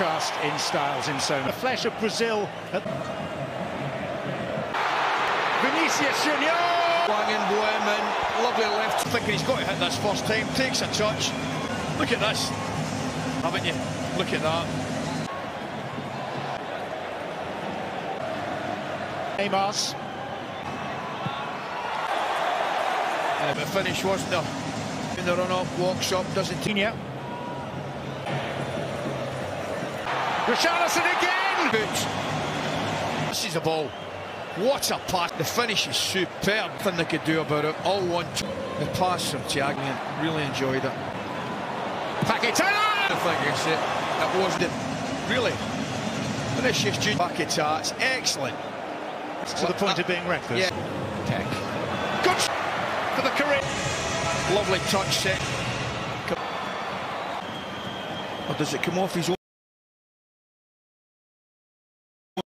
contrast in styles in Sona. The flesh of Brazil. At... Vinicius Junior. Wangin Boeman, lovely left. Thinking he's got to hit this first time. Takes a touch. Look at this. Haven't you? Look at that. Amos. Uh, the finish wasn't there. In the run-up, walks up, doesn't... Tina. Richarlison again! This is a ball. What a pass. The finish is superb. Nothing they could do about it. All one. The pass from Thiago. Really enjoyed it. Paquetá! I think it's it. That wasn't it. Really. Vinicius Junior. Paquetá. Excellent. To the point of being reckless. Yeah. Tech. Good for the career. Lovely touch set. Or does it come off his own?